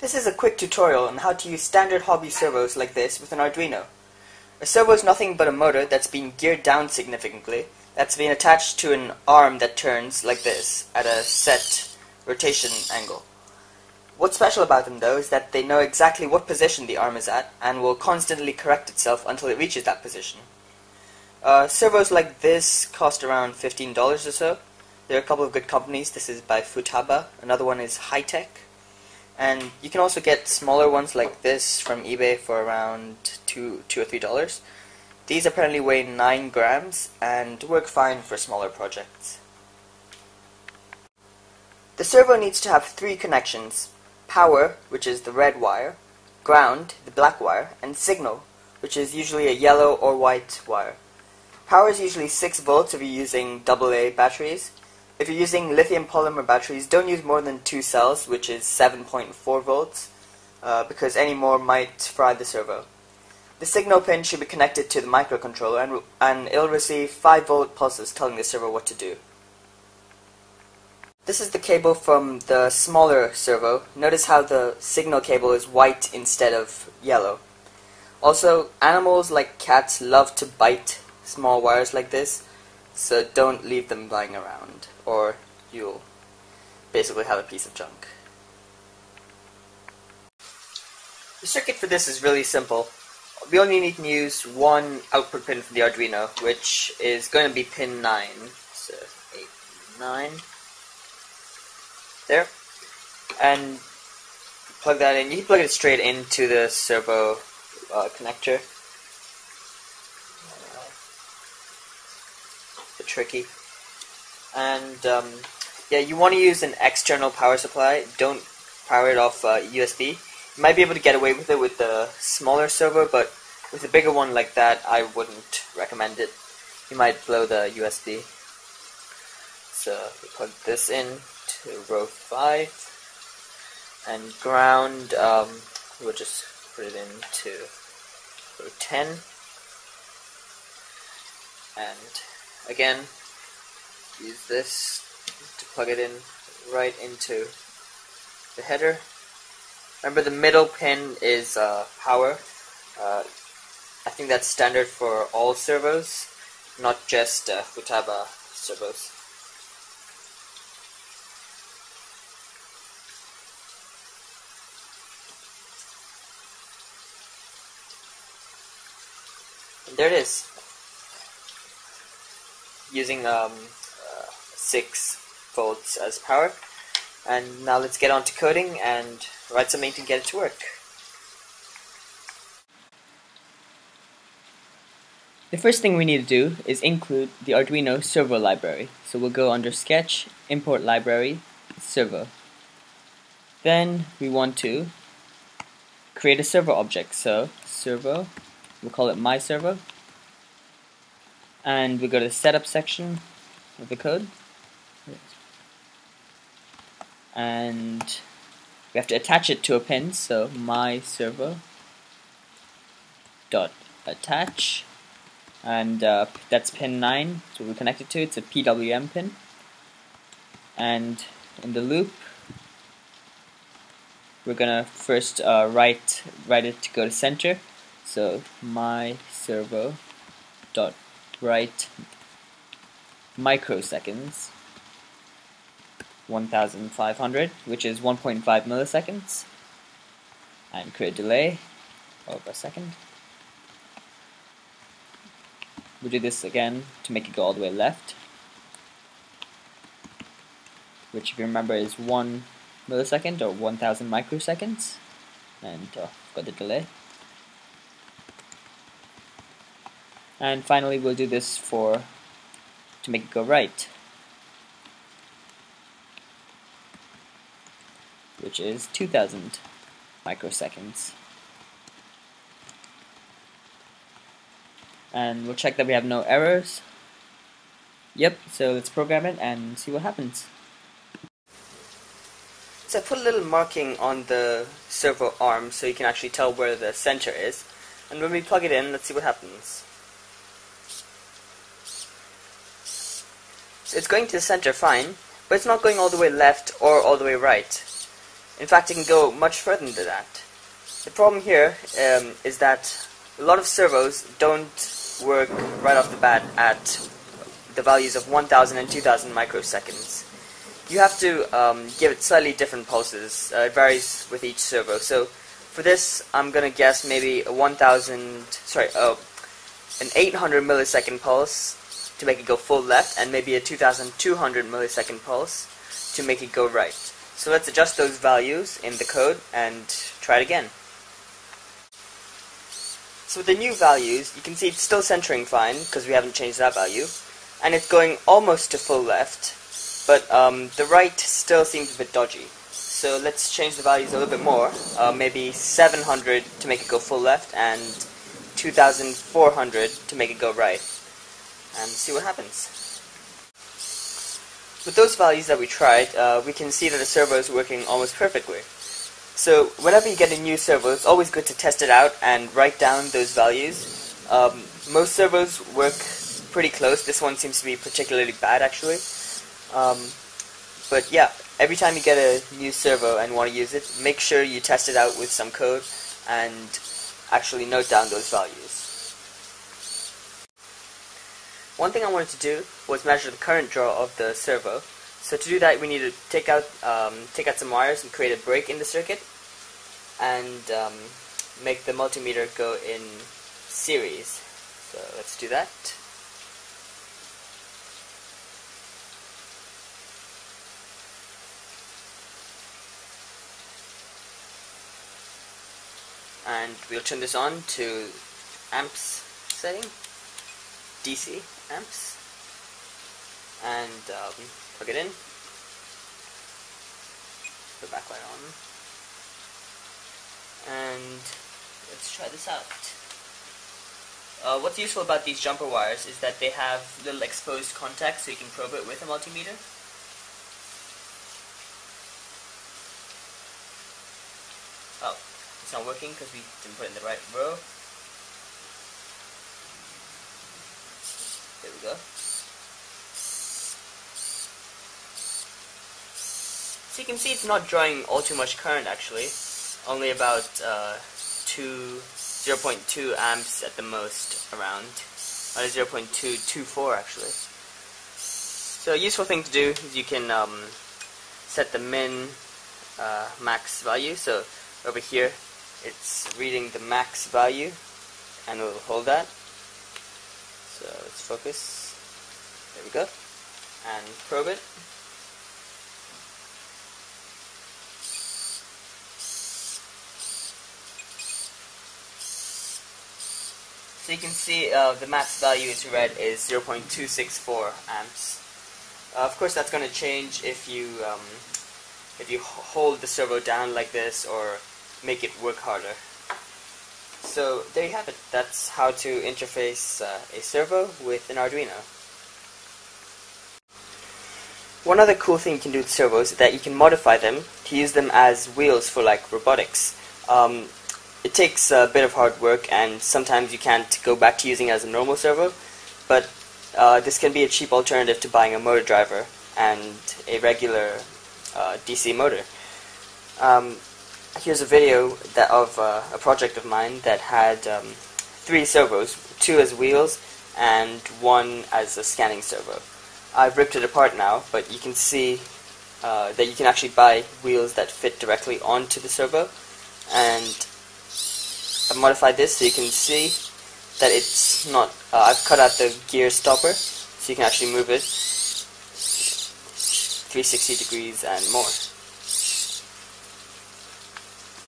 This is a quick tutorial on how to use standard hobby servos like this with an Arduino. A servo is nothing but a motor that's been geared down significantly, that's been attached to an arm that turns like this at a set rotation angle. What's special about them though is that they know exactly what position the arm is at and will constantly correct itself until it reaches that position. Uh, servos like this cost around $15 or so. There are a couple of good companies. This is by Futaba. Another one is Hitec. And you can also get smaller ones like this from eBay for around two, two or three dollars. These apparently weigh 9 grams and work fine for smaller projects. The servo needs to have three connections. Power, which is the red wire, ground, the black wire, and signal, which is usually a yellow or white wire. Power is usually 6 volts if you're using AA batteries, if you're using lithium polymer batteries, don't use more than two cells, which is 7.4 volts, uh, because any more might fry the servo. The signal pin should be connected to the microcontroller, and, and it'll receive 5 volt pulses telling the servo what to do. This is the cable from the smaller servo. Notice how the signal cable is white instead of yellow. Also, animals like cats love to bite small wires like this, so don't leave them lying around, or you'll basically have a piece of junk. The circuit for this is really simple. We only need to use one output pin for the Arduino, which is going to be pin 9. So, 8, 9. There. And plug that in. You can plug it straight into the servo uh, connector. The tricky. And um, yeah, you want to use an external power supply. Don't power it off uh, USB. You might be able to get away with it with the smaller servo, but with a bigger one like that, I wouldn't recommend it. You might blow the USB. So we plug this in to row 5 and ground, um, we'll just put it into row 10 and again use this to plug it in right into the header. Remember the middle pin is uh, power. Uh, I think that's standard for all servos not just uh, Futaba servos. And there it is. Using um, 6 volts as power. And now let's get on to coding and write something to get it to work. The first thing we need to do is include the Arduino servo library. So we'll go under Sketch, Import Library, Servo. Then we want to create a servo object. So servo, we'll call it my servo and we go to the setup section of the code and we have to attach it to a pin so my servo dot attach. And uh, that's pin 9 so we connect it to it's a PWM pin. And in the loop we're gonna first uh, write write it to go to center. So my servo dot write microseconds 1500 which is 1.5 milliseconds. And create delay of a second. We'll do this again to make it go all the way left which if you remember is 1 millisecond or 1000 microseconds. And uh, got the delay. And finally we'll do this for to make it go right which is 2000 microseconds. And we'll check that we have no errors. Yep so let's program it and see what happens. So I put a little marking on the servo arm so you can actually tell where the center is. And when we plug it in let's see what happens. So it's going to the center fine, but it's not going all the way left or all the way right. In fact, it can go much further than that. The problem here um, is that a lot of servos don't work right off the bat at the values of 1000 and 2000 microseconds. You have to um, give it slightly different pulses. Uh, it varies with each servo. So for this, I'm gonna guess maybe a 1000, sorry, oh, an 800 millisecond pulse to make it go full left, and maybe a 2200 millisecond pulse to make it go right. So let's adjust those values in the code and try it again. So with the new values, you can see it's still centering fine, because we haven't changed that value, and it's going almost to full left, but um, the right still seems a bit dodgy. So let's change the values a little bit more, uh, maybe 700 to make it go full left, and 2400 to make it go right, and see what happens. With those values that we tried, uh, we can see that the servo is working almost perfectly. So whenever you get a new servo, it's always good to test it out and write down those values. Um, most servos work pretty close. This one seems to be particularly bad, actually. Um, but yeah, every time you get a new servo and want to use it, make sure you test it out with some code and actually note down those values. One thing I wanted to do was measure the current draw of the servo. So to do that, we need to take out um, take out some wires and create a break in the circuit, and um, make the multimeter go in series. So let's do that. And we'll turn this on to amps setting. DC amps. And um, plug it in. Put the backlight on. And let's try this out. Uh, what's useful about these jumper wires is that they have little exposed contacts so you can probe it with a multimeter. Oh it's not working because we didn't put it in the right row So you can see it's not drawing all too much current actually. Only about uh, 2, 0.2 amps at the most around. Uh, 0.224 actually. So a useful thing to do is you can um, set the min uh, max value. So over here it's reading the max value and it will hold that. So let's focus. There we go. And probe it. So you can see uh, the max value it's read is 0.264 amps. Uh, of course that's going to change if you um, if you hold the servo down like this or make it work harder. So there you have it. That's how to interface uh, a servo with an Arduino. One other cool thing you can do with servos is that you can modify them to use them as wheels for like robotics. Um, it takes a bit of hard work and sometimes you can't go back to using it as a normal servo, but uh, this can be a cheap alternative to buying a motor driver and a regular uh, DC motor. Um, here's a video that of uh, a project of mine that had um, three servos, two as wheels and one as a scanning servo. I've ripped it apart now, but you can see uh, that you can actually buy wheels that fit directly onto the servo, and I've modified this so you can see that it's not, uh, I've cut out the gear stopper, so you can actually move it 360 degrees and more.